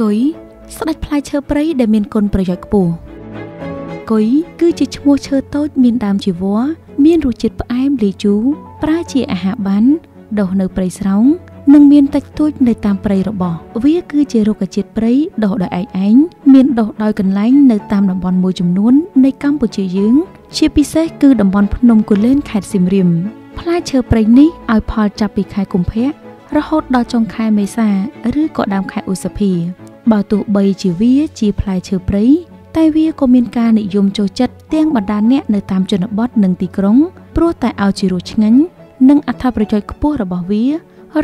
គុយស្ដេចផ្លែឈើព្រៃដែលមានគុណប្រយោជន៍ខ្ពស់គុយគឺជាឈ្មោះឈើតូចមានដើមជីវរមានរសជាតិផ្អែមលាយជូរប្រើជាអាហារបានដុះនៅព្រៃស្រោងនិងមានតិចតួចនៅតាមព្រៃរបស់វាគឺជារុក្ខជាតិព្រៃដុះដោយឯកឯងមានដុះដោយកន្លែងនៅតាមតំបន់មួយចំនួននៃកម្ពុជាយើង ជាពិសេសគឺតំបន់ភ្នំគូលែនខេត្តសៀមរាប ផ្លែឈើព្រៃនេះឲ្យផលចាប់ពីខែកុម្ភៈរហូតដល់ចុងខែមេសាឬក៏ដើមខែឧសភាបើទោះបីជាវាជាផ្លែឈើព្រៃតែវាក៏មានការនិយមចូលចិត្តទាំងបណ្ដាអ្នកនៅតាមជនបទនិងទីក្រុងព្រោះតែឲ្យជារសឆ្ងាញ់និងអត្ថប្រយោជន៍ខ្ពស់របស់វា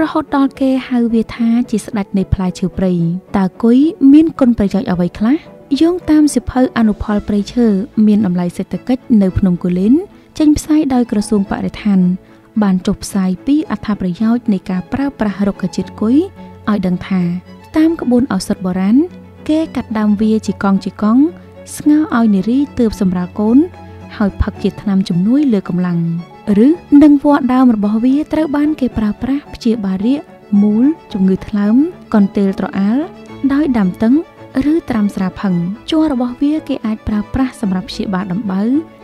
រហូតដល់គេហៅវាថាជាស្ដេចនៃផ្លែឈើព្រៃតើគុយមានគុណប្រយោជន៍អ្វីខ្លះយោងតាមសិភៅអនុផលព្រៃឈើមានតម្លៃសេដ្ឋកិច្ចនៅភ្នំគូលែនចេញផ្សាយដោយក្រសួងបរិស្ថាន បានចុះផ្សាយពីអត្ថប្រយោជន៍នៃការប្រើប្រាស់រុក្ខជាតិគុយឲ្យដឹងថា តាមក្បួនឱសថបុរាណគេកាត់ដើមវាជាកង់ជាកង់ស្ងោឲ្យនារីទើបសម្រាលកូន ហើយផឹកជាថ្នាំជំនួយលើកម្លាំងឬនឹងវល្លិដើមរបស់វាត្រូវបានគេប្រើប្រាស់ព្យាបាលរាគមូលជំងឺថ្លើមកន្ទែលត្រអាលដោយដាំតឹងឬត្រាំស្រាផឹងជ័ររបស់វាគេអាចប្រើប្រាស់សម្រាប់ព្យាបាលដំបៅ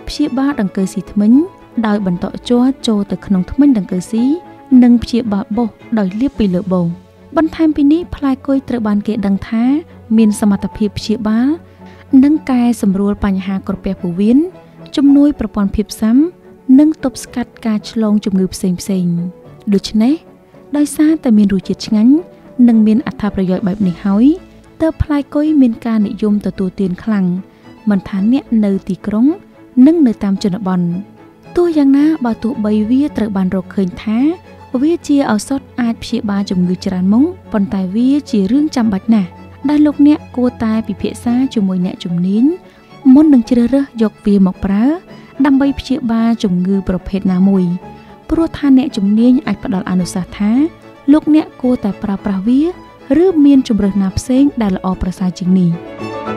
ព្យាបាលដង្កូវស៊ីធ្មេញ ដោយបន្តជ័រចូលទៅក្នុងធ្មេញដង្កូវស៊ីនិងព្យាបាលបោសដោយលាបពីលើបោសបន្ថែមពីនេះផ្លែគុយត្រូវបានគេដឹងថា មានសមត្ថភាពព្យាបាល និងកែសម្រួលបញ្ហាក្រពះពោះវៀនជំនួយប្រព័ន្ធភាពស៊ាំនិងទប់ស្កាត់ការឆ្លងជំងឺផ្សេងផ្សេងដូច្នេះដោយសារតែមានរសជាតិឆ្ងាញ់និងមានអត្ថប្រយោជន៍បែបនេះហើយទើបផ្លែគុយមានការនិយមទទួលទានខ្លាំងមិនថាអ្នកនៅទីក្រុង និងនៅតាមជនបទ ទោះយ៉ាងណាបើទោះបីវាត្រូវបានរកឃើញថា វាជាឱសថអាចព្យាបាលជំងឺច្រើនមុខប៉ុន្តែវាជារឿងចាំបាច់ណាស់ដែលលោកអ្នកគួរតែពិភាក្សាជាមួយអ្នកជំនាញមុននឹងជ្រើសរើសយកវាមកប្រើ ដើម្បីព្យាបាលជំងឺប្រភេទណាមួយព្រោះថាអ្នកជំនាញអាចផ្ដល់អនុសាសន៍ថាលោកអ្នកគួរតែប្រើប្រាស់វា ឬមានជំរើសណាផ្សេងដែលល្អប្រសើរជាងនេះ។